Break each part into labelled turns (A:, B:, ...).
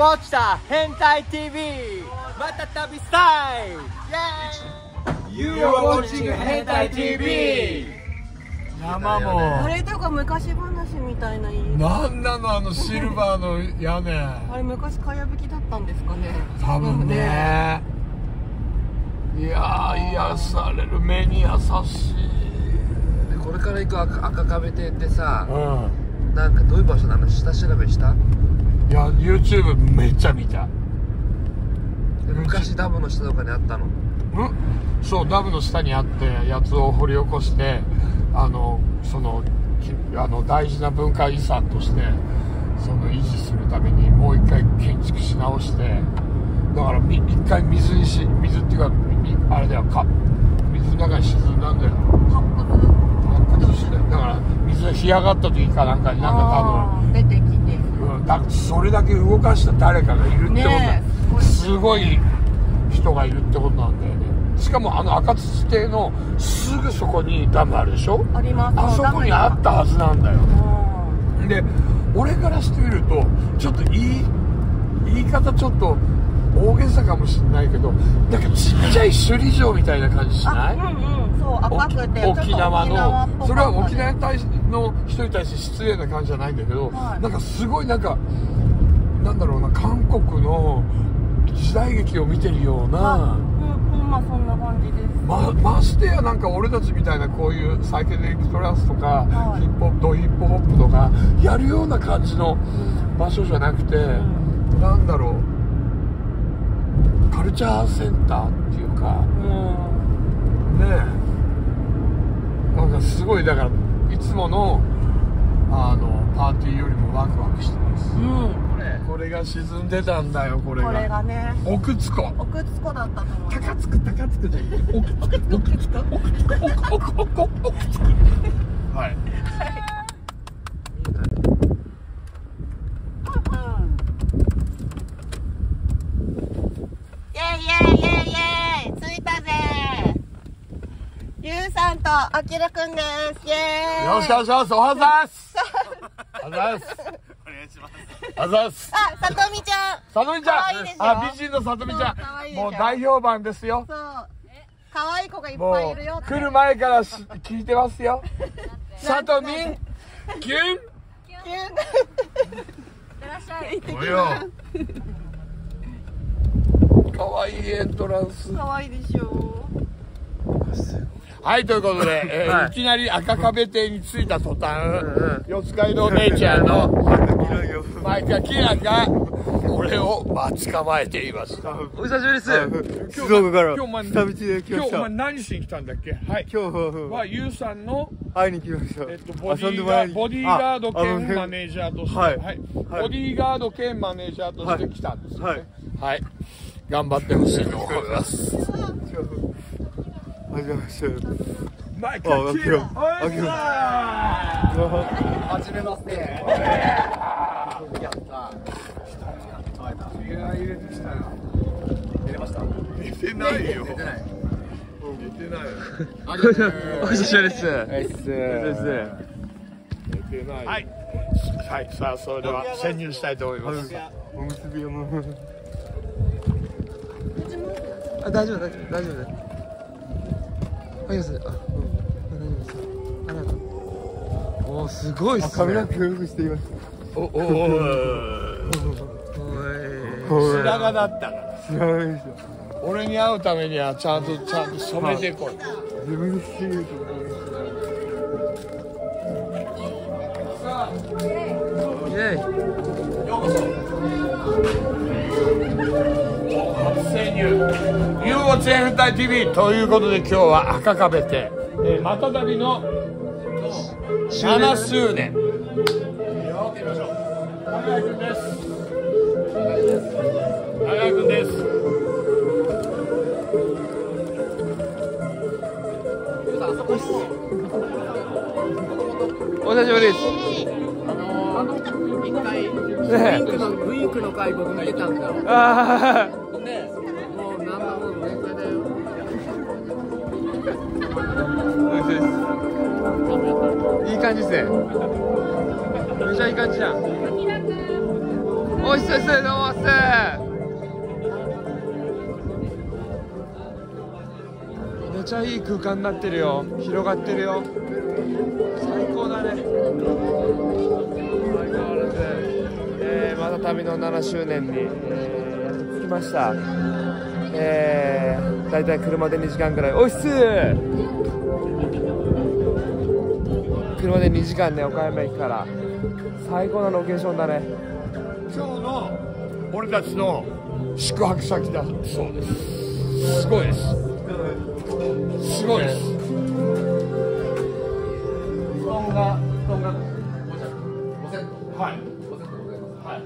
A: watch the Hentai TV また旅したい。You are watching Hentai TV
B: 山も。
C: あれとか昔話みたいな家
B: なんなのあのシルバーの屋根。
C: あれ昔かやぶきだったんですかね。
B: 多分ね。いやー癒される目に優しい。
D: でこれから行く赤赤壁亭ってさ
B: うん。
D: なんかどういう場所なの？下調べした？
B: いや YouTube めっちゃ見た。
D: で昔ダムの下とかにあったの？
B: うん？そうダムの下にあってやつを掘り起こしてあのそのきあの大事な文化遺産としてその維持するためにもう一回建築し直してだからみ一回水にし水っていうかみあれだよか水の中に沈んだんだよ。だから水が干上がった時かなんかになんか多分、うん、だそれだけ動かした誰かがいるってことだ、すごい人がいるってことなんだよね。しかもあの赤土亭のすぐそこにダムあるでしょ？
C: あります。
B: あそこにあったはずなんだよ。
C: う
B: で俺からしてみるとちょっと言い言い方ちょっと大げさかもしれないけどだけどちっちゃい首里城みたいな感じしない？
C: あうんうん。そう赤くて
B: 沖縄の。それは沖縄に対しの人に対して失礼な感じじゃないんだけど、
C: はい。
B: なんかすごいなんかなんだろうな韓国の時代劇を見てるよう
C: あ
B: な
C: うんほんまそんな感じです。
B: まましてやなんか俺たちみたいなこういうサイケデリックトランスとか、
C: はい。
B: ヒップホップドヒップホップとかやるような感じの場所じゃなくて、
C: ん。
B: なんだろうカルチャーセンターっていうか
C: うん。
B: ねえ。なんかすごいだからいつものあのパーティーよりもワクワクしてます。
C: うん
B: これ。が沈んでたんだよこれが。
C: これがね。
B: 奥津湖
C: 奥津湖だったと思う
B: 高津区高津区じゃいい 奥津区奥津区奥津区奥奥奥奥奥津区はい。
C: イェイイェイイェイイェイ着いたぜゆあきらくんです。イェーイ。
B: よろしくお願いしますおはようございます。おはようございます。お願いしますおはようございます。
C: あ、さとみちゃん。
B: さとみちゃん。あ美人のさとみちゃん。もう大評判ですよ。
C: そう。可愛い子がいっ
B: も
C: ぱいいるよ。
B: 来る前からし聞いてますよ。さとみんキュン。およ。かわいいエントランス。
C: 可愛いでしょ
B: はいということで、えー
D: はい。
B: い、きなり赤壁亭に着いた途端、四街道姉ちゃんのマイカキラが俺を待ち構えていました
D: お久しぶりです。
E: 静岡から
B: 今日お前
E: 下道で来ました。
B: 今日お前何しに来たんだっけ？はい。
E: 今日
B: はゆうさんの、
E: 会いに来ました、
B: えっと、ボディーガボディーガード兼マネージャーとして、
E: はい。
B: ボ
E: はい。
B: ディーガード兼マネージャーとして来たんですよね。
E: はい。
B: はい、頑張ってほしいと思います
E: はじめまして
B: マイ
E: あ
B: カキラ
E: あきら
A: はじめましてやった
B: 気合い。入れてない。よ
A: 出てない。
B: 入てない。はい。はい。さあそれでは潜入したい。と思い。ます
E: おむすびをも
D: あ大丈夫大丈夫大丈夫ですあいますあうん。あ大丈夫です。ありがとうおーすごいっす
E: 髪
D: ね
E: の毛よくしています。
B: おおお
D: おい
B: 白髪だったから
E: 知らないでしょ
B: 俺に会うためにはちゃんとちゃんと染めてこい
E: 自分で知ると思い
D: イェイ
B: 初潜入 u をチェーン隊 TV ということで今日は赤壁亭、えー、またたびの7周年。長井君です。長井君です
D: お久しぶりです。
A: 一回ウ
D: ね
A: インクのウインクの回僕見てたんだ。よ
D: あ感じですね。めちゃいい感じじゃん。おいしそうです。どうもっす。めちゃいい空間になってるよ。広がってるよ。最高だね。相変わらず、えー、また旅の7周年に、えー、やっと着きました。えー、大体車で2時間ぐらい。おいっす。車で2時間ね岡山駅から。最高なロケーションだね。
B: 今日の俺たちの宿泊先だ。そうです。すごいです。すごいです。
A: 布団が布団が5セット
B: はい
A: 5セットございます
B: はい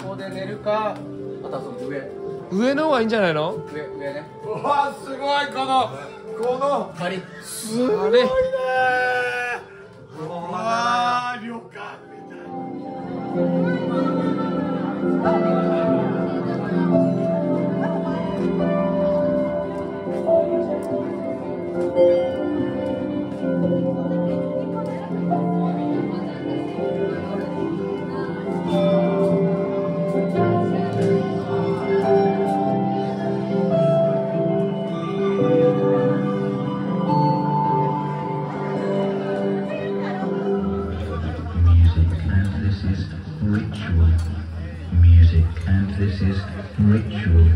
A: ここで寝るかあとはその上
D: 上の方がいいんじゃないの
A: 上上ね
B: うわすごいこのこの
A: 仮
B: すごいね
F: Music and this is ritual.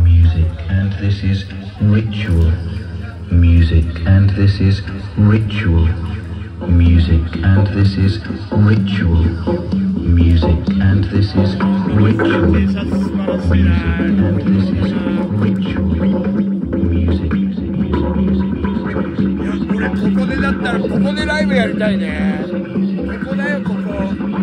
F: Music and this is ritual. Music and this is ritual. Music and this is ritual. Music, music, music, music, music,
B: 俺ここでだったらここでライブやりたいねここだよここ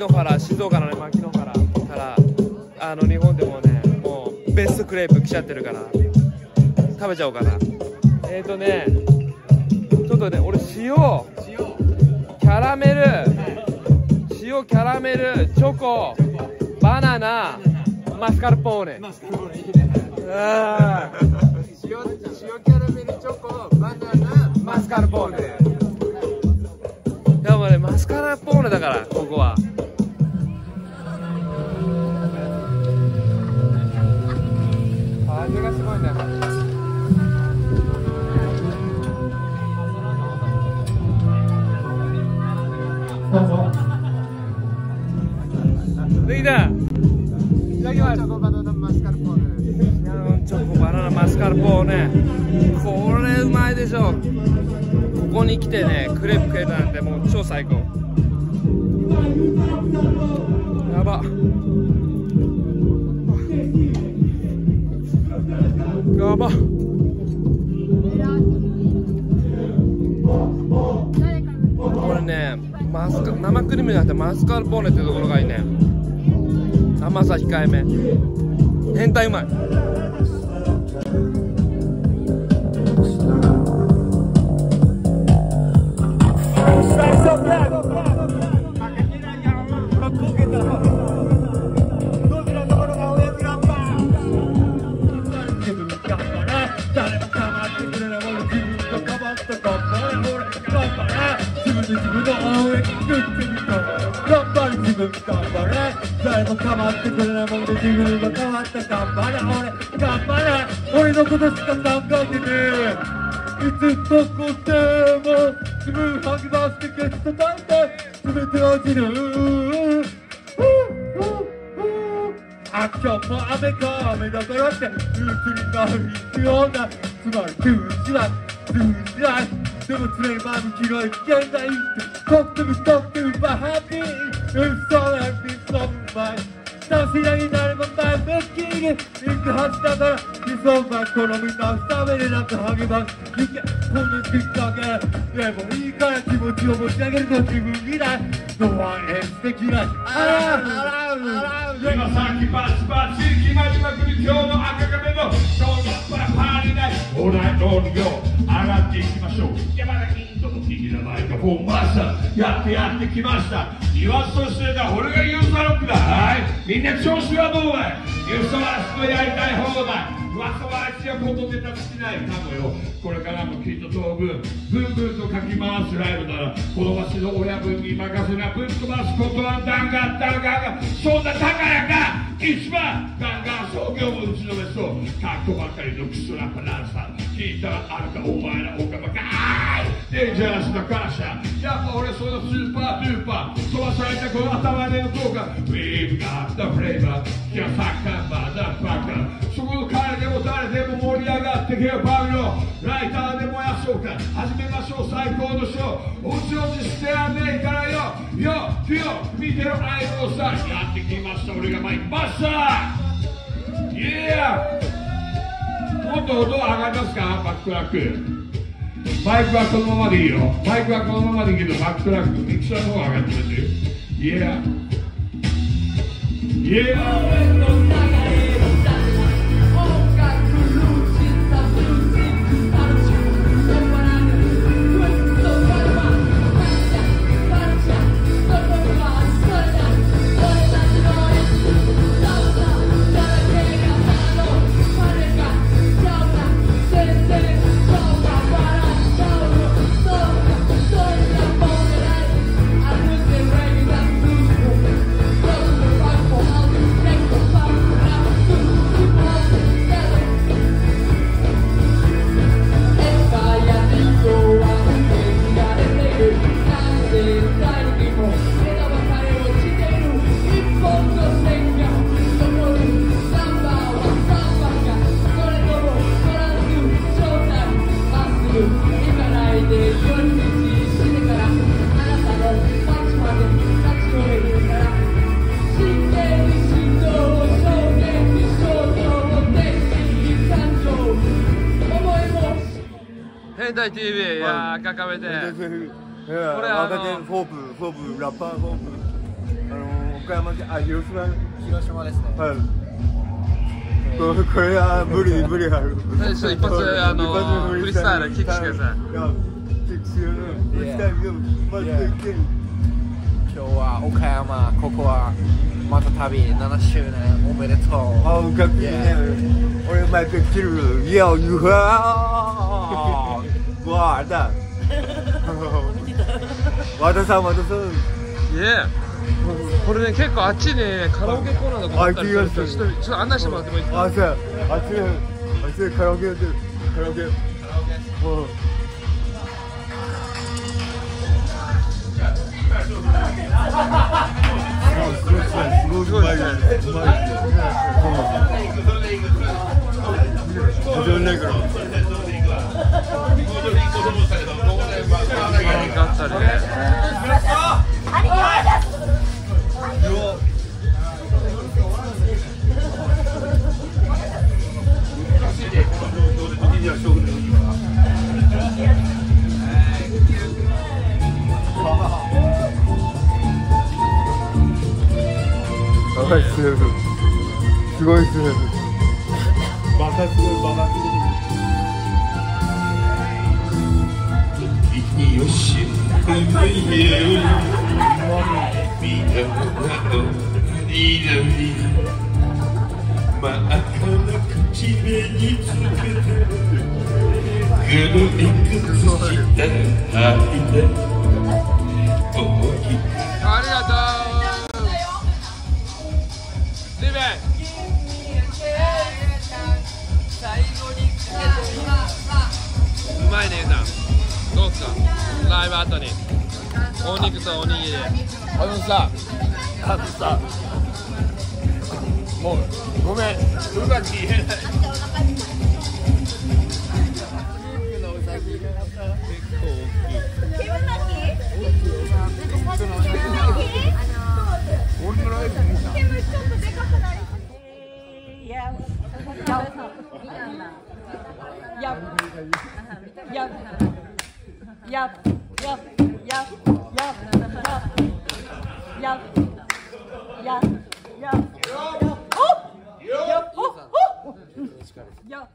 D: やっぱ牧之原静岡のね牧之原からあの日本でもねもうベストクレープ来ちゃってるから食べちゃおうかな。えーとねちょっとね俺塩キャラメル塩キャラメルチョコバナナマスカルポーネ。あー。
A: 塩塩キャラメルチョコバナナ
D: マスカルポーネ。でもねマスカルポーネだからここは風がすごいねできたいただきます
A: チョコバナナマスカルポーネ
D: チョコバナナマスカルポーネこれうまいでしょここに来てねクレープ食えたんてもう超最高マスカ生クリームじゃなくてマスカルポーネっていうところがいいね。甘さ控えめ。変態うまい。
G: 自分の青駅作ってみた頑張れ自分頑張れ誰も構ってくれないもんで自分が変わった頑張れ俺頑張れ俺のことしか考えてねえいつどこでも自分吐き出してケツ叩いて全て落ちるあ今日も雨か雨だからって憂鬱になる必要なつまり通じない通じないでも常に前向きがいけないって Talk to me, talk to me, but happy It's so happy, so much 楽しなになれば前向きに行くはずだから理想がこのみんなためでなく励ますいけこのきっかけでもいいから気持ちを持ち上げると自分にないドアン素敵なあらあら
B: 今さっきバチバチ決まりまくり今日ラパーリないオーライトの量上がっていきましょう。山田金との敵なバイト
H: フォーマスターやってやってきました。言わずとしてた俺がユーザーロックだ。はい。みんな調子はどうだい？ユーザーラスクやりたい放題。噂はあちやことネタしないかもよこれからもきっと道具ブンブンとかき回すライブな。らこの街の親分に任せな。ぶっ飛ばすことはダンガダンガがそんな高やか。一番ガンガン創業を打ちのめそうかっこばかりのクソラパランサー聞いたらあるかお前らおかばかーいデンジャラスな感謝やっぱ俺そのスーパードゥーパー飛ばされたこの頭での効果 We've got the flavor いやサッカーマザーバカそこの彼でも誰でも盛り上がってけよバビロンライターで燃やそうか。始めましょう最高のショーおちおちしてやんねえか。らよよよ見てよアイドルさやってきました俺がマイクマスターイエーもっと音上がりますかバックトラックマイクはこのままでいいよ。マイクはこのままでいいけどバックトラックミキサーの方が上がってますよ。イエーイエー
D: 変態 TV いやー掲めて
E: いや
D: これあの
E: 私フォープフォープラッパーフォープあの岡山県あ広島
A: 広島ですね
E: はいこれは無理無理ある
D: 一発あのフリースタイルキックしてください
E: いやキックするフリースタイルでもまず
A: 今日は岡山ここはまた旅7周年おめでとう
E: あおかくね俺毎回来る要如何わだ和田さん和田さん
D: いえこれね結構あっちにねカラオケコーナーとかあったりするんですよちょっとちょっと案内してもらってもいいですか
E: あそうあっちであっちでカラオケやってるカラオケうんすごいうまいねうまいね始まんないから
D: な
E: すごいっすねバカすごいバカすごい
H: よし、見える。みんなのいなみ。真っ赤な口紅につけて。黒い靴下履いて。
D: お肉とおにぎり
B: あのさあのさもうごめん。うまく言えない
C: ややっ